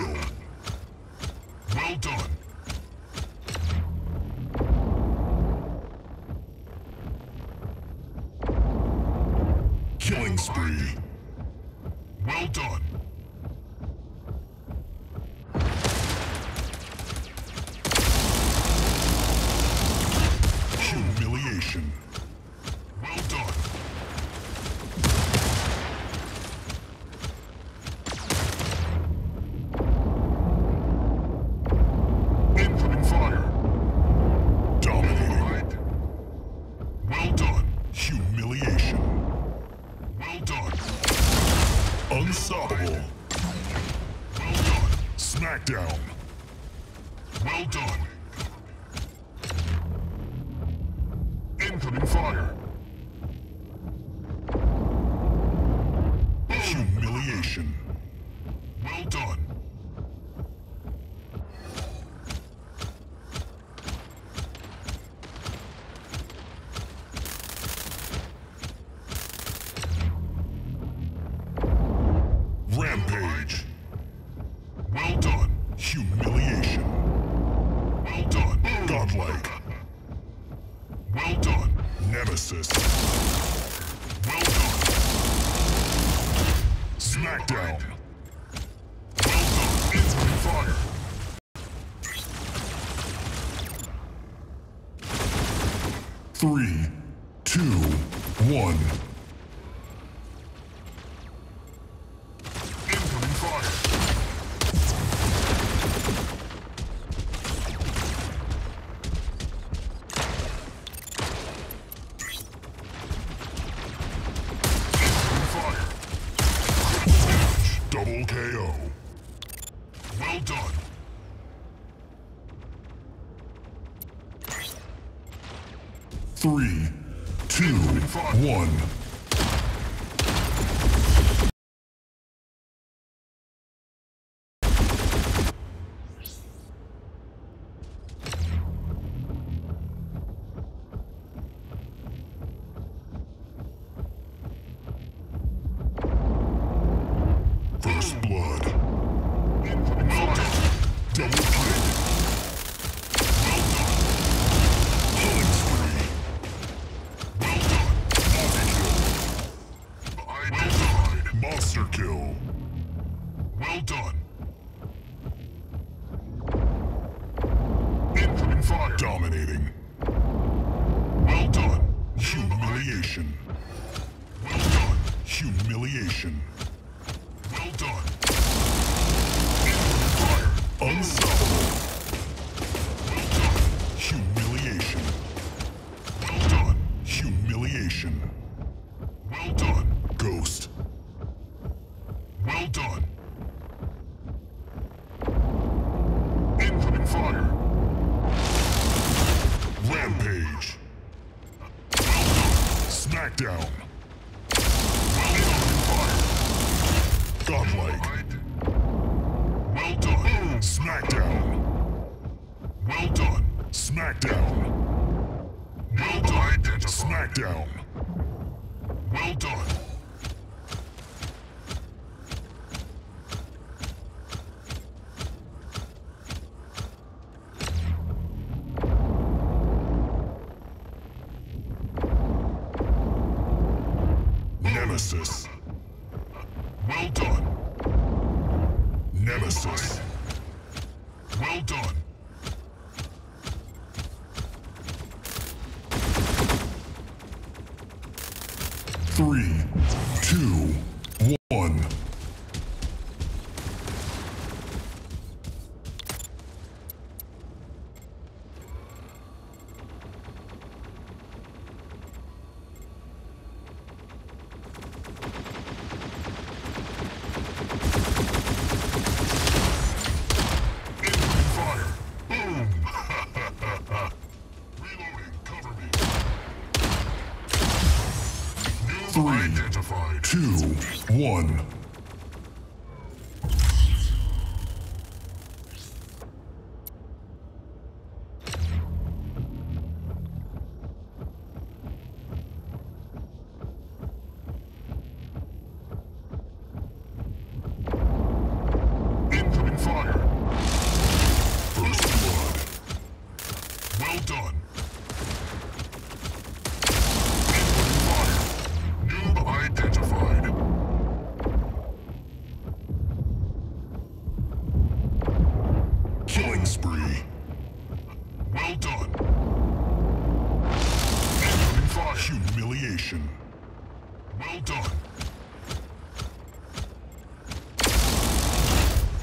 Well done. Unstoppable. Well done. Smackdown. Well done. Incoming fire. Humiliation. Well done. Humiliation. Well done. Godlike. Well done. Nemesis. Well done. Smackdown. Well done. One. Incoming fire. Incoming fire. Critical damage. Double KO. Well done. Three, two, one. Humiliation. Well done. Humiliation. Well done. Unstoppable. Smackdown. Well. Godlike. Well done. Smackdown. Well done. Smackdown. Well done. Smackdown. Well done. Nemesis. Well done. Nemesis. Well done. Three, one.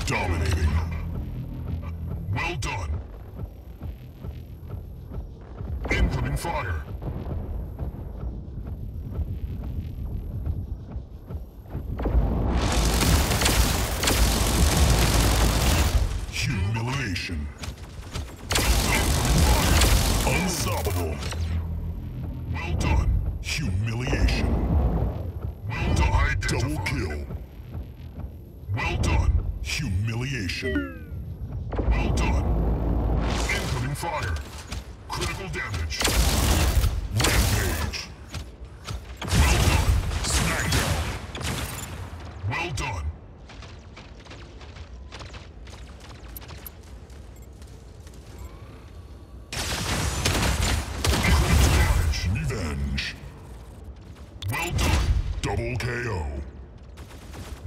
Dominating. Well done. Incoming fire. Humiliation. Unstoppable. Well done. Humiliation. Well done. Double kill. Humiliation. Well done. Incoming fire. Critical damage. Rampage. Well done. Smackdown. Well done.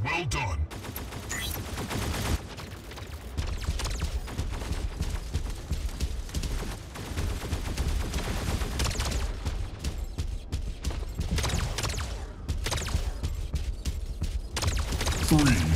Well done. Three,